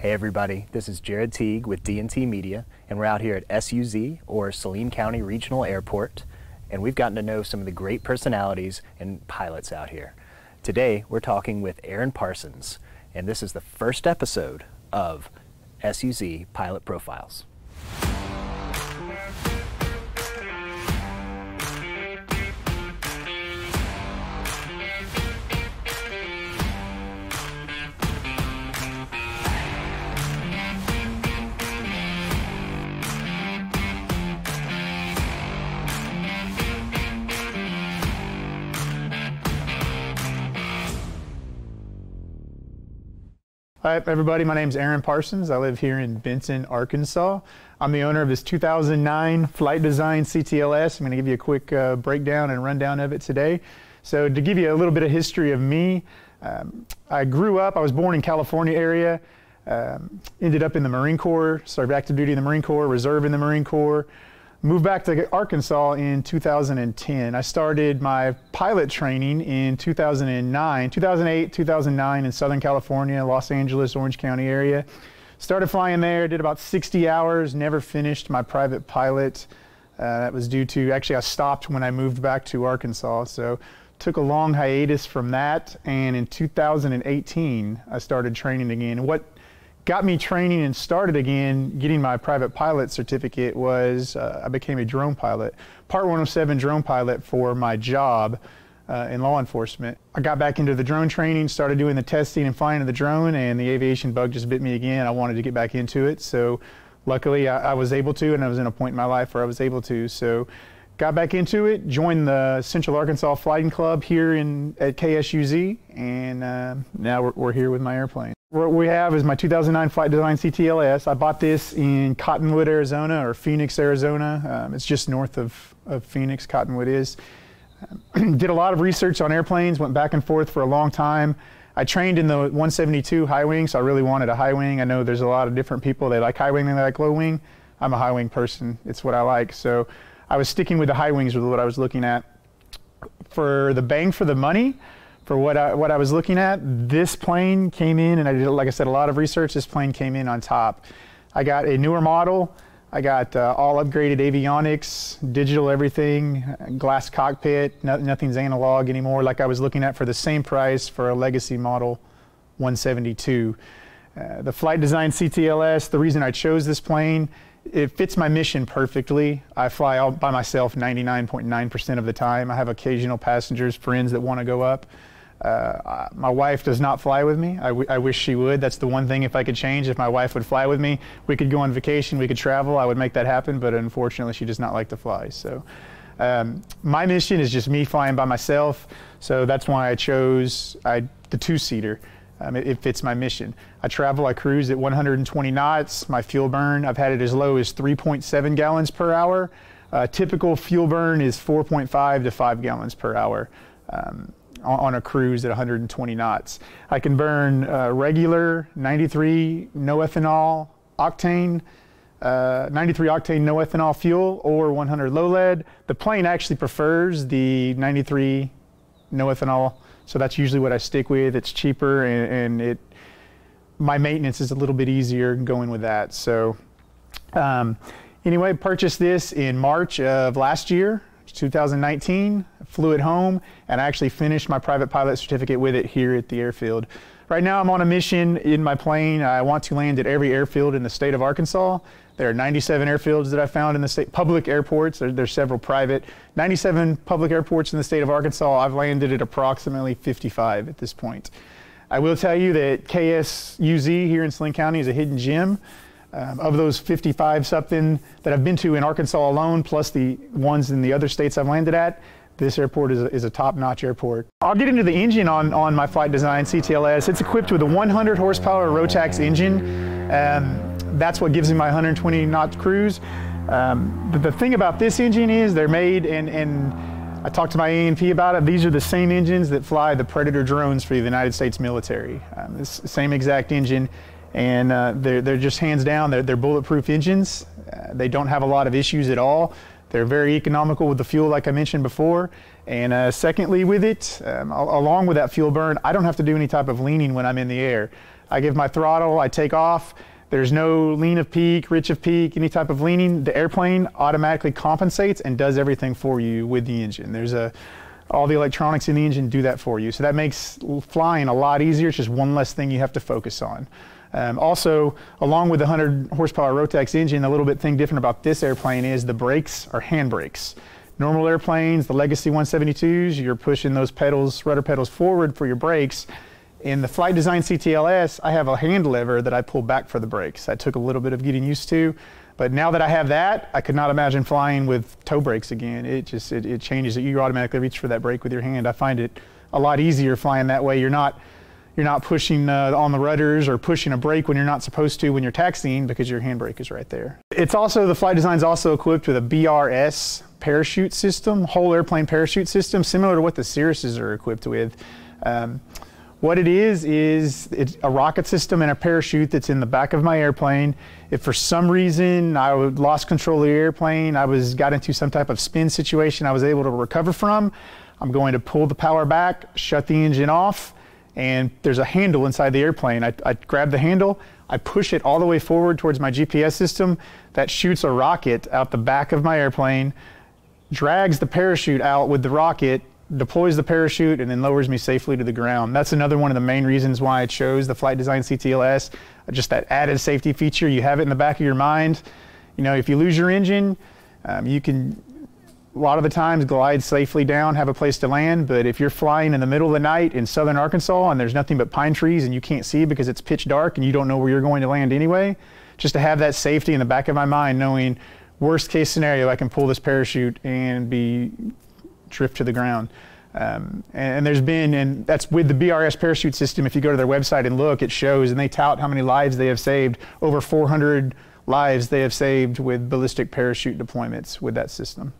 Hey everybody, this is Jared Teague with D&T Media, and we're out here at SUZ, or Saline County Regional Airport, and we've gotten to know some of the great personalities and pilots out here. Today, we're talking with Aaron Parsons, and this is the first episode of SUZ Pilot Profiles. Hi, everybody. My name is Aaron Parsons. I live here in Benton, Arkansas. I'm the owner of this 2009 Flight Design CTLS. I'm going to give you a quick uh, breakdown and rundown of it today. So, to give you a little bit of history of me, um, I grew up, I was born in California area, um, ended up in the Marine Corps, served active duty in the Marine Corps, reserve in the Marine Corps. Moved back to Arkansas in 2010. I started my pilot training in 2009, 2008, 2009 in Southern California, Los Angeles, Orange County area. Started flying there, did about 60 hours, never finished my private pilot. Uh, that was due to, actually I stopped when I moved back to Arkansas. So took a long hiatus from that. And in 2018, I started training again. What got me training and started again getting my private pilot certificate was uh, I became a drone pilot, Part 107 drone pilot for my job uh, in law enforcement. I got back into the drone training, started doing the testing and flying of the drone, and the aviation bug just bit me again. I wanted to get back into it, so luckily I, I was able to, and I was in a point in my life where I was able to. So got back into it, joined the Central Arkansas Flighting Club here in at KSUZ, and uh, now we're, we're here with my airplane. What we have is my 2009 Flight Design CTLS. I bought this in Cottonwood, Arizona, or Phoenix, Arizona. Um, it's just north of, of Phoenix, Cottonwood is. Um, did a lot of research on airplanes, went back and forth for a long time. I trained in the 172 high wing, so I really wanted a high wing. I know there's a lot of different people, they like high wing, they like low wing. I'm a high wing person, it's what I like. So I was sticking with the high wings with what I was looking at. For the bang for the money, for what I, what I was looking at, this plane came in, and I did, like I said, a lot of research. This plane came in on top. I got a newer model. I got uh, all upgraded avionics, digital everything, glass cockpit. No, nothing's analog anymore. Like I was looking at for the same price for a legacy model 172. Uh, the flight design CTLS. The reason I chose this plane it fits my mission perfectly. I fly all by myself 99.9% of the time. I have occasional passengers, friends that want to go up. Uh, my wife does not fly with me. I, wish she would. That's the one thing if I could change. If my wife would fly with me, we could go on vacation, we could travel. I would make that happen. But unfortunately, she does not like to fly. So um, my mission is just me flying by myself. So that's why I chose I, the two-seater. Um, it, it, fits my mission. I travel, I cruise at 120 knots. My fuel burn, I've had it as low as 3.7 gallons per hour. Uh, typical fuel burn is 4.5 to 5 gallons per hour. Um, on a cruise at 120 knots. I can burn uh, regular 93 no ethanol octane, uh, 93 octane no ethanol fuel or 100 low lead. The plane actually prefers the 93 no ethanol, so that's usually what I stick with. It's cheaper and, and it my maintenance is a little bit easier going with that. So um, anyway, purchased this in March of last year. 2019, flew it home, and I actually finished my private pilot certificate with it here at the airfield. Right now, I'm on a mission in my plane. I want to land at every airfield in the state of Arkansas. There are 97 airfields that I found in the state, public airports. There, there's several private. 97 public airports in the state of Arkansas. I've landed at approximately 55 at this point. I will tell you that KSUZ here in Saline County is a hidden gem. Um, of those 55 something that I've been to in Arkansas alone, plus the ones in the other states I've landed at, this airport is a, is a top-notch airport. I'll get into the engine on, on my flight design CTLS. It's equipped with a 100 horsepower Rotax engine. Um, that's what gives me my 120 knot cruise. Um, the thing about this engine is they're made and, and I talked to my A&P about it. These are the same engines that fly the Predator drones for the United States military. Um, this same exact engine and uh, they're, they're just hands down, they're, they're bulletproof engines. Uh, they don't have a lot of issues at all. They're very economical with the fuel, like I mentioned before. And uh, secondly, with it, um, along with that fuel burn, I don't have to do any type of leaning when I'm in the air. I give my throttle, I take off. There's no lean of peak, rich of peak, any type of leaning. The airplane automatically compensates and does everything for you with the engine. There's a all the electronics in the engine do that for you. So that makes flying a lot easier. It's just one less thing you have to focus on. Um, also, along with the 100 horsepower Rotax engine, the little bit thing different about this airplane is the brakes are hand brakes. Normal airplanes, the Legacy 172s, you're pushing those pedals, rudder pedals forward for your brakes. In the Flight Design CTLS, I have a hand lever that I pull back for the brakes. That took a little bit of getting used to. But now that I have that, I could not imagine flying with toe brakes again. It just it, it changes it. You automatically reach for that brake with your hand. I find it a lot easier flying that way. You're not you're not pushing uh, on the rudders or pushing a brake when you're not supposed to when you're taxiing because your handbrake is right there. It's also the flight design is also equipped with a BRS parachute system, whole airplane parachute system, similar to what the Cirruses are equipped with. Um, what it is, is a rocket system and a parachute that's in the back of my airplane. If for some reason I lost control of the airplane, I was got into some type of spin situation I was able to recover from, I'm going to pull the power back, shut the engine off, and there's a handle inside the airplane. I, I grab the handle, I push it all the way forward towards my GPS system that shoots a rocket out the back of my airplane, drags the parachute out with the rocket deploys the parachute and then lowers me safely to the ground. That's another one of the main reasons why I chose the Flight Design CTLS. Just that added safety feature, you have it in the back of your mind. You know, if you lose your engine, um, you can a lot of the times glide safely down, have a place to land. But if you're flying in the middle of the night in southern Arkansas and there's nothing but pine trees and you can't see because it's pitch dark and you don't know where you're going to land anyway, just to have that safety in the back of my mind, knowing worst case scenario, I can pull this parachute and be drift to the ground. Um, and, and, there's been, and that's with the BRS parachute system. If you go to their website and look, it shows, and they tout how many lives they have saved. Over 400 lives they have saved with ballistic parachute deployments with that system.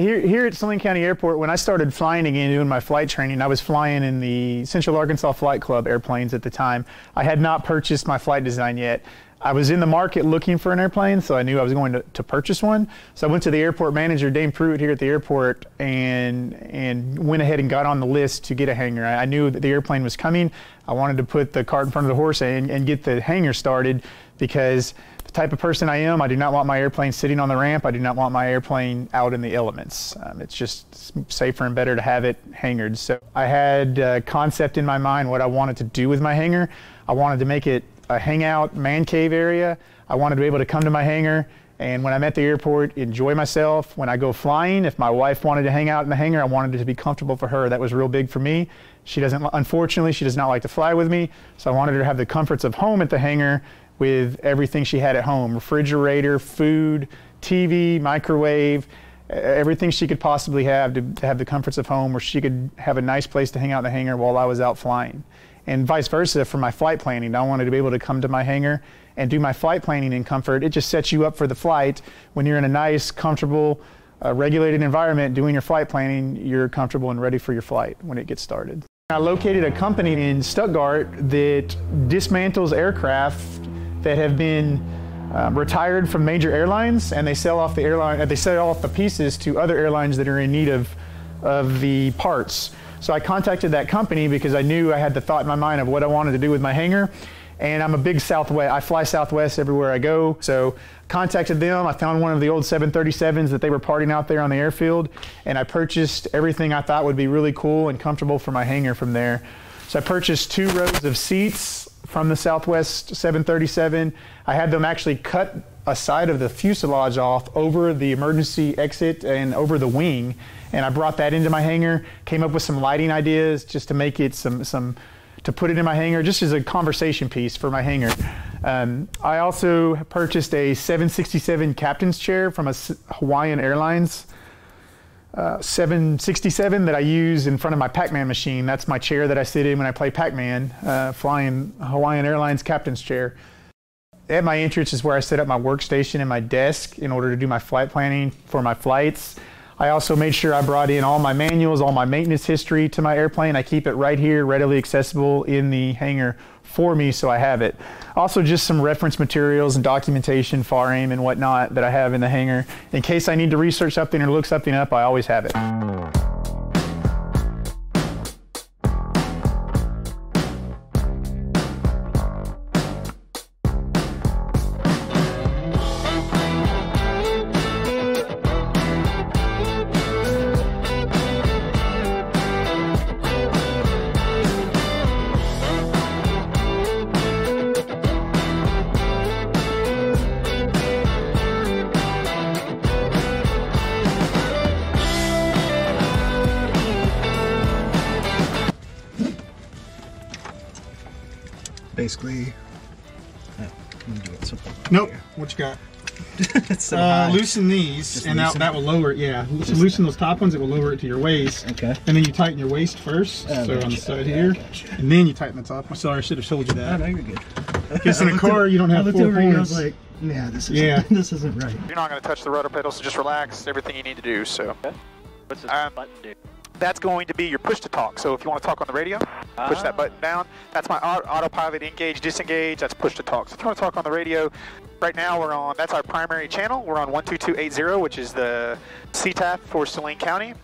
Here, here at Saline County Airport, when I started flying again, doing my flight training, I was flying in the Central Arkansas Flight Club airplanes at the time. I had not purchased my flight design yet. I was in the market looking for an airplane, so I knew I was going to, to purchase one. So I went to the airport manager, Dane Pruitt, here at the airport, and and went ahead and got on the list to get a hangar. I, I knew that the airplane was coming. I wanted to put the cart in front of the horse and, and get the hangar started because type of person I am, I do not want my airplane sitting on the ramp. I do not want my airplane out in the elements. Um, it's just safer and better to have it hangared. So I had a concept in my mind what I wanted to do with my hangar. I wanted to make it a hangout man cave area. I wanted to be able to come to my hangar and when I'm at the airport, enjoy myself. When I go flying, if my wife wanted to hang out in the hangar, I wanted it to be comfortable for her. That was real big for me. She doesn't, unfortunately, she does not like to fly with me. So I wanted her to have the comforts of home at the hangar with everything she had at home refrigerator, food, TV, microwave, everything she could possibly have to, to have the comforts of home where she could have a nice place to hang out in the hangar while I was out flying and vice versa for my flight planning. I wanted to be able to come to my hangar and do my flight planning in comfort. It just sets you up for the flight when you're in a nice, comfortable, uh, regulated environment doing your flight planning. You're comfortable and ready for your flight when it gets started. I located a company in Stuttgart that dismantles aircraft that have been um, retired from major airlines, and they sell off the airline. They sell off the pieces to other airlines that are in need of of the parts. So I contacted that company because I knew I had the thought in my mind of what I wanted to do with my hangar. And I'm a big Southwest, I fly Southwest everywhere I go. So contacted them. I found one of the old 737s that they were parting out there on the airfield. And I purchased everything I thought would be really cool and comfortable for my hangar from there. So I purchased two rows of seats from the Southwest 737. I had them actually cut a side of the fuselage off over the emergency exit and over the wing and I brought that into my hangar. Came up with some lighting ideas just to make it some some to put it in my hangar, just as a conversation piece for my hangar. Um, I also purchased a 767 captain's chair from a Hawaiian Airlines. Uh, 767 that I use in front of my Pac-Man machine. That's my chair that I sit in when I play Pac-Man, uh, flying Hawaiian Airlines captain's chair. At my entrance is where I set up my workstation and my desk in order to do my flight planning for my flights. I also made sure I brought in all my manuals, all my maintenance history to my airplane. I keep it right here, readily accessible in the hangar for me, so I have it. Also, just some reference materials and documentation, FAR AIM and whatnot that I have in the hangar. In case I need to research something or look something up, I always have it. What you got? so uh, loosen these, Just and that, loosen that will lower it. Yeah, Just loosen those top ones. It will lower it to your waist. Okay. And then you tighten your waist first. Oh, so on the gotcha. side here, Gotcha. and then you tighten the top. I'm sorry, I should have told you Oh, that. no, you're good. Because in I a looked car, at- you don't have I looked four over and I was points. like, yeah, this isn't, Yeah. this isn't right. You're not going to touch the rudder pedal, so just relax. Everything you need to do. So What's this Um, button do? That's going to be your push to talk. So if you want to talk on the radio, push that Ah. button down. That's my au- autopilot engage, disengage. That's push to talk. So if you want to talk on the radio, right now we're on. That's our primary channel. We're on 12280, which is the CTAF for Saline County.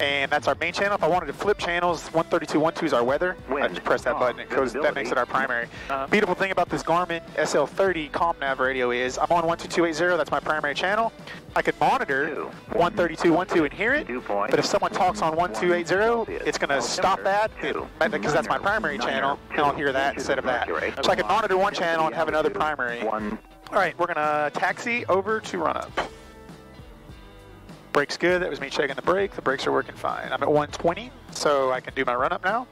And that's our main channel. If I wanted to flip channels, 132.12 is our weather. I just press that button. It goes. That makes it our primary. Uh-huh. Beautiful thing about this Garmin SL30 ComNav radio is I'm on 12280. That's my primary channel. I could monitor 132.12 and hear it. But if someone talks on 1280, it's going to stop that because that's my primary channel, and I'll hear that instead of that. So I can monitor one channel and have another primary. All right, we're going to taxi over to run up. Brake's good. That was me checking the brake. The brakes are working fine. I'm at 120, so I can do my run up now.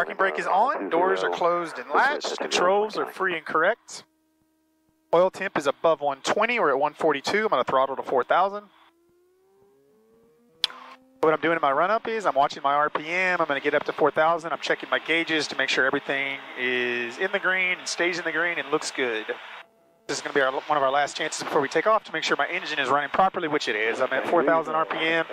Parking brake is on. Doors are closed and latched. Controls are free and correct. Oil temp is above 120. We're at 142. I'm to throttle to 4,000. What I'm doing in my run up is I'm watching my RPM. I'm going to get up to 4,000. I'm checking my gauges to make sure everything is in the green and stays in the green and looks good. This is going to be our, one of our last chances before we take off to make sure my engine is running properly, which it is. I'm at 4,000 RPM.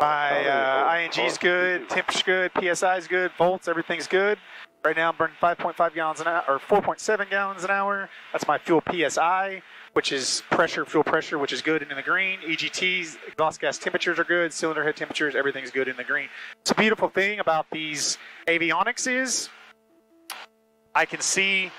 My uh, ING's good, temp's good, PSI's good, volts, everything's good. Right now I'm burning 5.5 gallons an hour, or 4.7 gallons an hour. That's my fuel PSI, which is pressure, fuel pressure, which is good and in the green. EGTs, exhaust gas temperatures are good, cylinder head temperatures, everything's good in the green. It's a beautiful thing about these avionics is I can see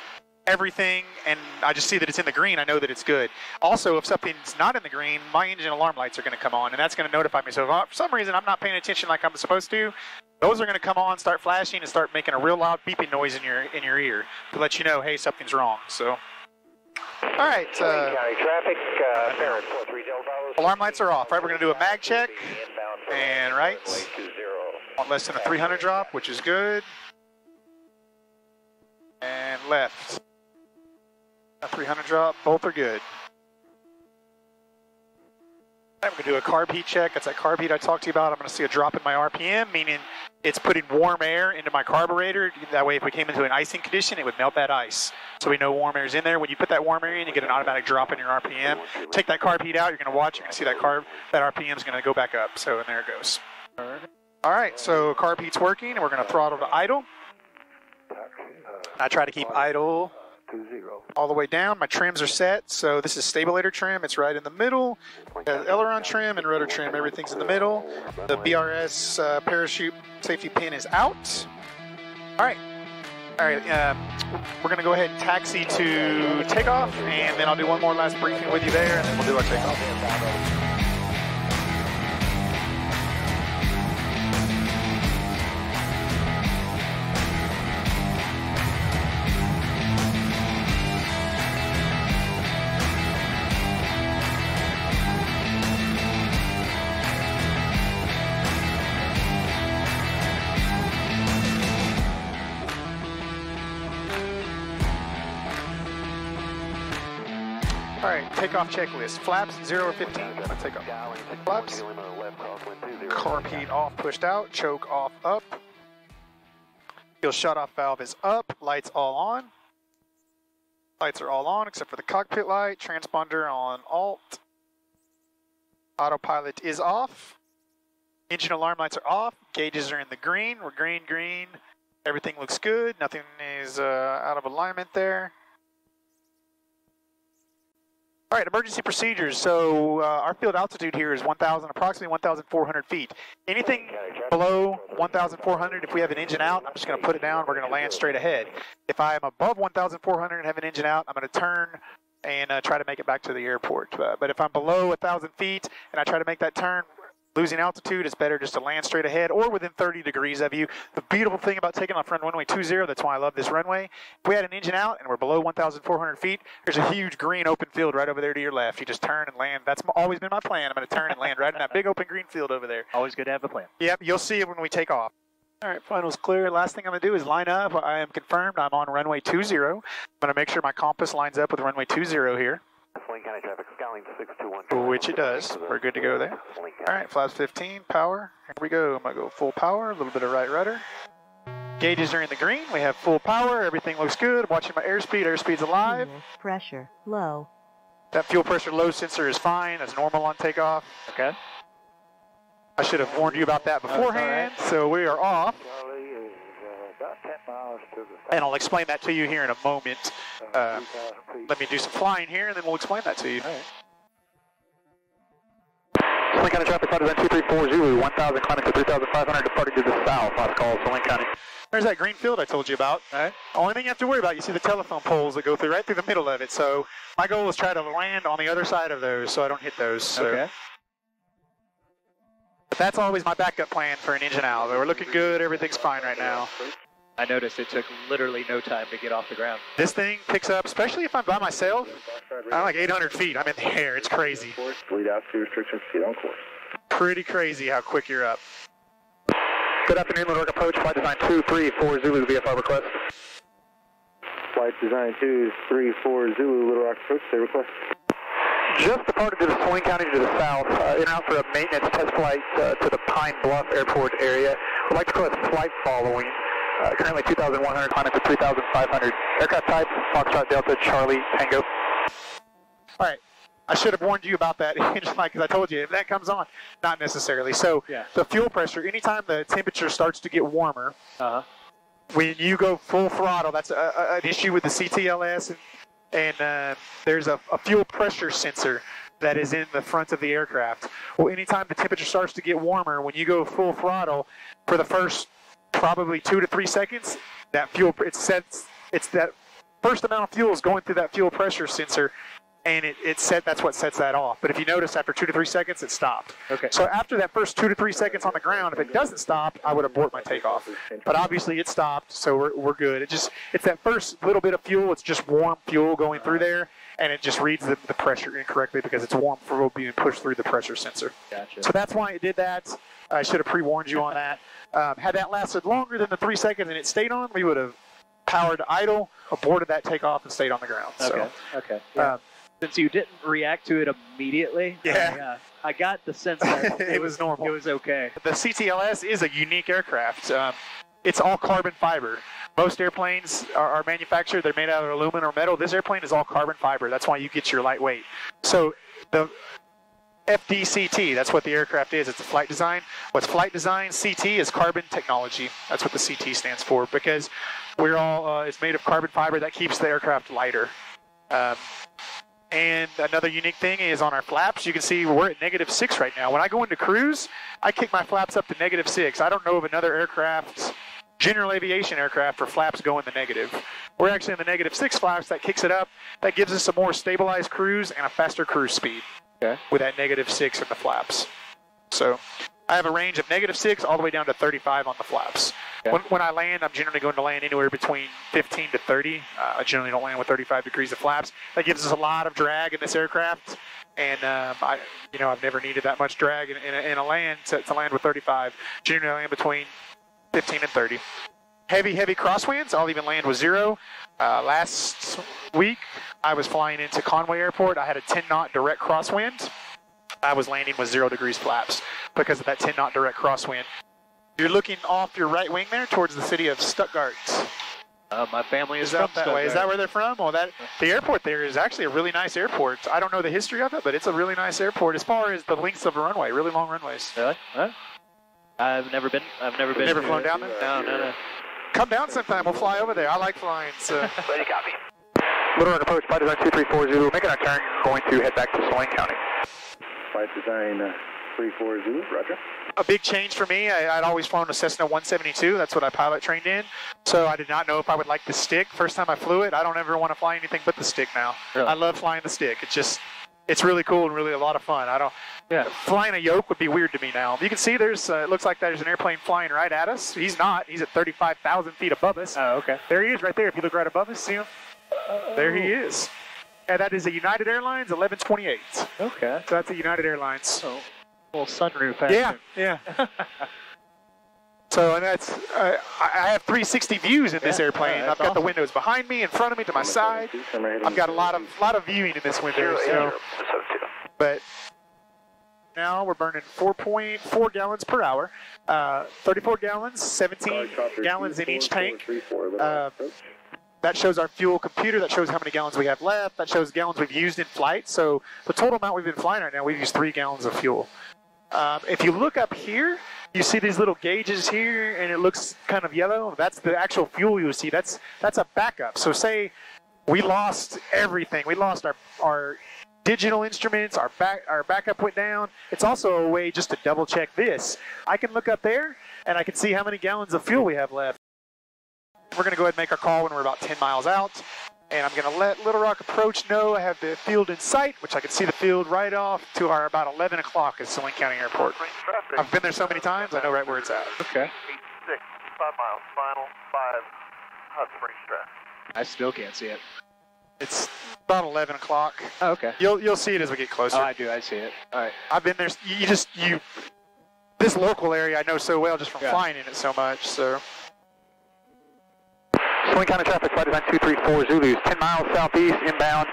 everything and I just see that it's in the green, I know that it's good. Also, if something's not in the green, my engine alarm lights are going to come on and that's going to notify me. So if I, for some reason I'm not paying attention like I'm supposed to, those are going to come on, start flashing, and start making a real loud beeping noise in your in your ear to let you know, hey, something's wrong. So, all right, uh, County traffic, uh, Barrett 43 Del Valle. alarm lights are off. Right, we're going to do a mag check and right runway 20. on less than a 300 drop, which is good, and left. A 300 drop, both are good. I'm going to do a carb heat check. That's that carb heat I talked to you about. I'm going to see a drop in my RPM, meaning it's putting warm air into my carburetor. That way, if we came into an icing condition, it would melt that ice. So we know warm air is in there. When you put that warm air in, you get an automatic drop in your RPM. Take that carb heat out. You're going to watch. You're to see that carb, that RPM is going to go back up. So and there it goes. All right, so carb heat's working, and we're going to throttle to idle. I try to keep idle all the way down. My trims are set, so this is stabilator trim. It's right in the middle. Got aileron trim and rudder trim. Everything's in the middle. The BRS uh, parachute safety pin is out. All right. All right, um, we're going to go ahead and taxi to takeoff, and then I'll do one more last briefing with you there, and then we'll do our takeoff. All right, takeoff checklist. Flaps 0 or 15. I'm going to take off. Flaps. Carb heat off, pushed out. Choke off, up. Fuel shut-off valve is up. Lights all on. Lights are all on except for the cockpit light. Transponder on alt. Autopilot is off. Engine alarm lights are off. Gauges are in the green. We're green, green. Everything looks good. Nothing is uh, out of alignment there. All right, emergency procedures. So uh, our field altitude here is 1,000, approximately 1,400 feet. Anything below 1,400, if we have an engine out, I'm just going to put it down. We're going to land straight ahead. If I am above 1,400 and have an engine out, I'm going to turn and uh, try to make it back to the airport. Uh, but if I'm below 1,000 feet and I try to make that turn, losing altitude, it's better just to land straight ahead or within 30 degrees of you. The beautiful thing about taking off from runway 20, that's why I love this runway. If we had an engine out and we're below 1,400 feet, there's a huge green open field right over there to your left. You just turn and land. That's always been my plan. I'm going to turn and land right in that big open green field over there. Always good to have a plan. Yep, you'll see it when we take off. All right, final's clear. Last thing I'm going to do is line up. I am confirmed I'm on runway 20. I'm going to make sure my compass lines up with runway 20 here, Saline County traffic, Skyline 621. which it does. We're good to go there. All right, All flaps 15, power. Here we go. I'm going to go full power, a little bit of right rudder. Gauges are in the green. We have full power. Everything looks good. I'm watching my airspeed. Airspeed's alive. Pressure low. That fuel pressure low sensor is fine. That's normal on takeoff. Okay. I should have warned you about that That's all right. beforehand. So we are off. Charlie is uh, about 10 miles to the south. And I'll explain that to you here in a moment. Uh, Let me do some flying here, and then we'll explain that to you. Saline County traffic, Flight Design 234 Zulu, 1,000 climbing to 3,500, departing to the south. Last call, Saline County. There's that green field I told you about. All right. Only thing you have to worry about, you see the telephone poles that go through right through the middle of it. So my goal is try to land on the other side of those so I don't hit those. So Okay. but that's always my backup plan for an engine out. We're looking good. Everything's fine right now. I noticed it took literally no time to get off the ground. This thing picks up, especially if I'm by myself. I'm like 800 feet. I'm in the air. It's crazy. Lead altitude restrictions, get on course. Pretty crazy how quick you're up. Good afternoon, Little Rock Approach, Flight Design 234 Zulu, VFR request. Flight Design 234 Zulu, Little Rock Approach, say request. Just departed to the Saline County to the south, uh, in and out for a maintenance test flight uh, to the Pine Bluff Airport area. I'd like to call it flight following. Uh, currently 2,100, climbing to 3,500. Aircraft type, Foxtrot Delta Charlie Tango. All right. I should have warned you about that engine light because I told you if that comes on, not necessarily. So Yeah. the fuel pressure, anytime the temperature starts to get warmer, Uh huh. when you go full throttle, that's a, a, an issue with the CTLS, and, and uh, there's a, a fuel pressure sensor that is in the front of the aircraft. Well, anytime the temperature starts to get warmer, when you go full throttle, for the first probably two to three seconds, that fuel it sets it's that first amount of fuel is going through that fuel pressure sensor. And it, it set that's what sets that off. But if you notice, after two to three seconds, it stopped. Okay. So after that first two to three seconds on the ground, if it doesn't stop, I would abort my takeoff. But obviously it stopped, so we're, we're good. It just it's that first little bit of fuel. It's just warm fuel going through there, and it just reads the, the pressure incorrectly because it's warm fuel being pushed through the pressure sensor. Gotcha. So that's why it did that. I should have pre-warned you on that. Um, had that lasted longer than the three seconds and it stayed on, we would have powered idle, aborted that takeoff, and stayed on the ground. okay. Okay. So, um, Since you didn't react to it immediately, Yeah. I, uh, I got the sense that It was normal. It was okay. the CTLS is a unique aircraft. Um, it's all carbon fiber. Most airplanes are, are manufactured, they're made out of aluminum or metal. This airplane is all carbon fiber. That's why you get your lightweight. So the FDCT, that's what the aircraft is. It's a flight design. What's flight design? CT is carbon technology. That's what the CT stands for because we're all, uh, it's made of carbon fiber that keeps the aircraft lighter. Um, and another unique thing is on our flaps, you can see we're at negative six right now. When I go into cruise, I kick my flaps up to negative six. I don't know of another aircraft, general aviation aircraft, where flaps go in the negative. We're actually in the negative six flaps. That kicks it up. That gives us a more stabilized cruise and a faster cruise speed Okay. with that negative six in the flaps. So I have a range of negative six all the way down to 35 on the flaps. Okay. When, when I land, I'm generally going to land anywhere between 15 to 30. Uh, I generally don't land with 35 degrees of flaps. That gives us a lot of drag in this aircraft. And um, I, you know, I've never needed that much drag in, in, a, in a land to, to land with 35. Generally, I land between 15 and 30. Heavy, heavy crosswinds. I'll even land with zero. Uh, last week, I was flying into Conway Airport. I had a 10 knot direct crosswind. I was landing with zero degrees flaps because of that 10 knot direct crosswind. You're looking off your right wing there towards the city of Stuttgart. Uh, my family is, Is that from that way? Is that where they're from? Well, that the airport there is actually a really nice airport. I don't know the history of it, but it's a really nice airport as far as the lengths of the runway. Really long runways. Really? Huh? I've never been. I've never been. Never flown down there? No, no, no. Come down sometime. We'll fly over there. I like flying. So. Ready, copy. Little Rock Approach, Flight Design 234 Zulu, making our turn, going to head back to Saline County. Flight Design uh, 234 Zulu, roger. A big change for me. I, I'd always flown a Cessna 172. That's what I pilot trained in. So I did not know if I would like the stick. First time I flew it, I don't ever want to fly anything but the stick now. Really? I love flying the stick. It's just, it's really cool and really a lot of fun. I don't, Yeah. flying a yoke would be weird to me now. You can see there's, uh, it looks like there's an airplane flying right at us. He's not. He's at 35,000 feet above us. Oh, okay. There he is right there. If you look right above us, see him? There he is. And that is a United Airlines 1128. Okay. So that's a United Airlines. Oh, little sunroof. Yeah, yeah. so and that's uh, I I have 360 views in this airplane. yeah, I've that's got the windows behind me, in front of me, to my side. I've got a lot of lot of viewing in this window. So, but now we're burning 4.4 gallons per hour, uh, 34 gallons, 17 gallons in each tank. Uh, that shows our fuel computer. That shows how many gallons we have left. That shows gallons we've used in flight. So the total amount we've been flying right now, we've used three gallons of fuel. Um, if you look up here, you see these little gauges here, and it looks kind of yellow. That's the actual fuel you see. That's that's a backup. So say we lost everything. We lost our our digital instruments. Our back our backup went down. It's also a way just to double check this. I can look up there, and I can see how many gallons of fuel we have left. We're going to go ahead and make our call when we're about 10 miles out. And I'm going to let Little Rock Approach know I have the field in sight, which I can see the field right off to our about 11 o'clock at Saline County Airport. I've been there so many times, I know right where it's at. Okay. Six, five miles, final, five, hot spring stress. I still can't see it. It's about 11 o'clock. Oh, okay. You'll you'll see it as we get closer. Oh, I do. I see it. All right. I've been there. You just you. This local area I know so well just from Yeah. flying in it so much. So Saline County traffic, flight design 234 Zulus, 10 miles southeast, inbound,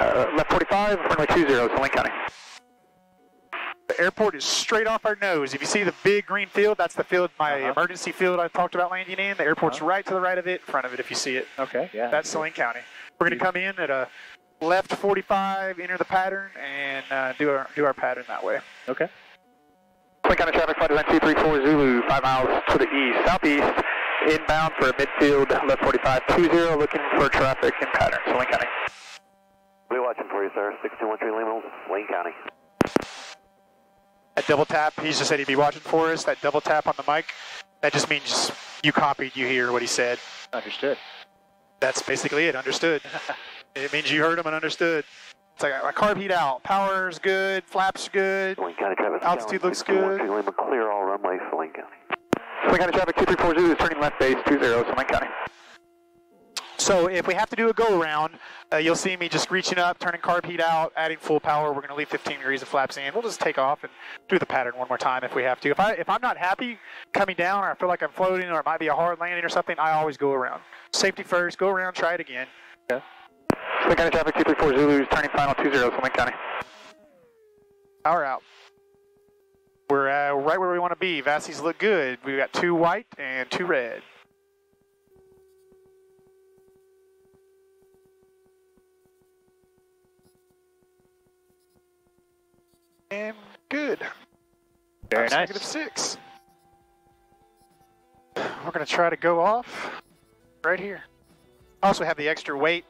uh, left 45, runway 20, Saline County. the airport is straight off our nose. If you see the big green field, that's the field, my Uh-huh. emergency field I talked about landing in. The airport's Uh-huh. right to the right of it, in front of it. If you see it, Okay. Yeah. that's Saline County. We're going to come in at a left 45, enter the pattern, and uh, do our do our pattern that way. okay. Saline County traffic, flight design 234 Zulu, 5 miles to the east, southeast, inbound for a midfield, left 45, 20, looking for traffic in pattern, Saline County. We're watching for you, sir. 6213 Lima, Lane County. That double tap, he just said he'd be watching for us. That double tap on the mic, that just means you copied, you hear what he said. Understood. That's basically it. Understood. it means you heard him and understood. It's like a carb heat out. Power's good. Flaps good. Lane County traffic. Altitude looks good. Lima, clear all runways, Lane County. Saline County traffic, 234 Zulu, turning left base, 20, Saline County. So if we have to do a go around, uh, you'll see me just reaching up, turning carb heat out, adding full power. We're going to leave 15 degrees of flaps in. We'll just take off and do the pattern one more time if we have to. If I if I'm not happy coming down, or I feel like I'm floating, or it might be a hard landing or something, I always go around. Safety first. Go around. Try it again. Saline County traffic, 234 Zulu, turning final, 20, Saline County. Power out. We're uh, right where we want to be. VASIs look good. We've got two white and two red. And good. Very That's nice. Negative six. We're going to try to go off right here. Also have the extra weight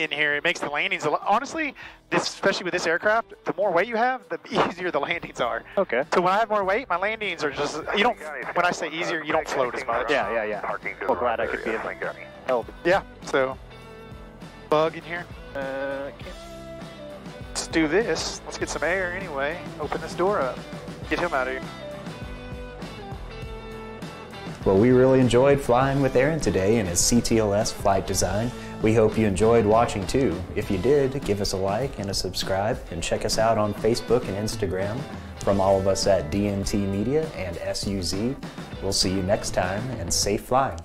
in here. It makes the landings a lot. Honestly, this, especially with this aircraft, the more weight you have, the easier the landings are. Okay. So when I have more weight, my landings are just you don't. When I say easier, you don't float as much. Yeah, yeah, yeah. Well, glad I could be of help. Yeah. So bug in here. Uh, can't- Let's do this. Let's get some air anyway. Open this door up. Get him out of here. Well, we really enjoyed flying with Aaron today in his CTLS flight design. We hope you enjoyed watching too. If you did, give us a like and a subscribe, and check us out on Facebook and Instagram. From all of us at D&T Media and SUZ, we'll see you next time and safe flying.